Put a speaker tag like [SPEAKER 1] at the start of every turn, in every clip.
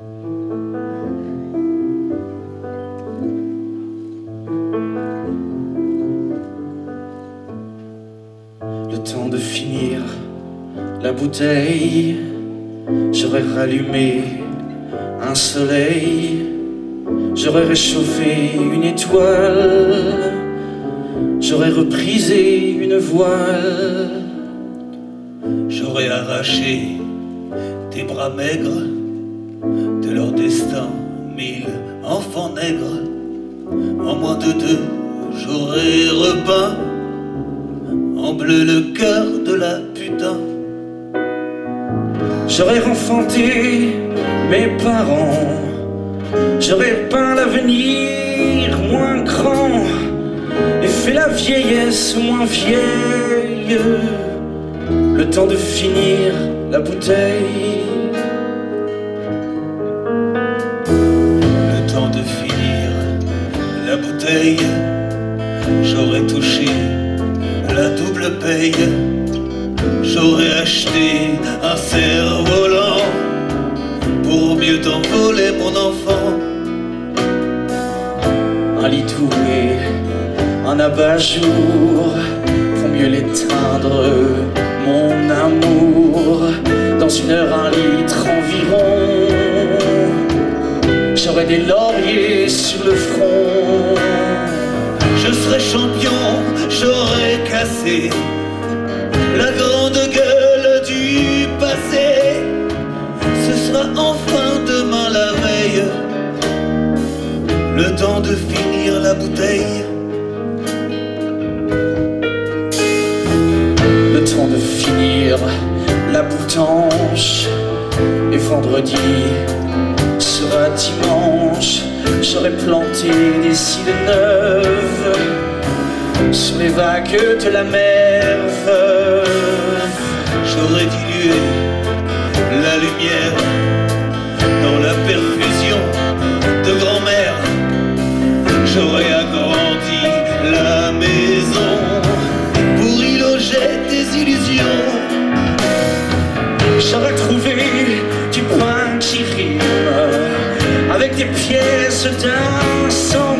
[SPEAKER 1] Le temps de finir la bouteille, j'aurais rallumé un soleil, j'aurais réchauffé une étoile, j'aurais reprisé une voile,
[SPEAKER 2] j'aurais arraché des bras maigres mille enfants nègres. En moins de deux, j'aurais repeint en bleu le cœur de la putain.
[SPEAKER 1] J'aurais renfanté mes parents, j'aurais peint l'avenir moins grand et fait la vieillesse moins vieille. Le temps de finir la bouteille.
[SPEAKER 2] J'aurais touché la double paye. J'aurais acheté un cerf-volant pour mieux t'envoler mon enfant.
[SPEAKER 1] Un lit doué, un abat-jour pour mieux l'éteindre, mon amour. Dans une heure, un litre environ. J'aurais des lauriers sur le front.
[SPEAKER 2] Champion, j'aurais cassé la grande gueule du passé. Ce sera enfin demain la veille, le temps de finir la bouteille.
[SPEAKER 1] Le temps de finir la boutanche. Et vendredi sera dimanche. J'aurais planté des cils neuves sur les vagues de la mer.
[SPEAKER 2] J'aurais dilué la lumière dans la perfusion de grand-mère. J'aurais agrandi la maison pour y loger des illusions.
[SPEAKER 1] J'aurais trouvé du pain qui rime avec des pièces d'un centime.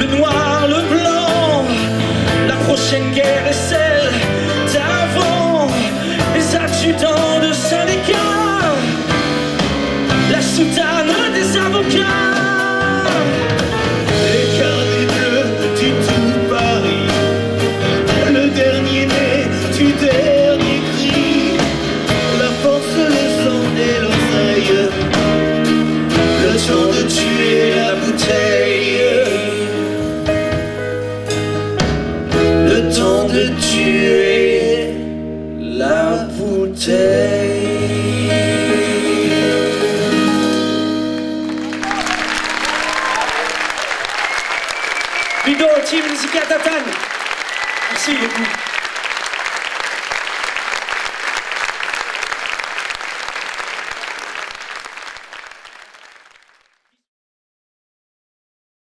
[SPEAKER 1] Le noir, le blanc. La prochaine guerre est celle d'avant. Les adjudants Ludo, Team Musica Tatane. Merci beaucoup.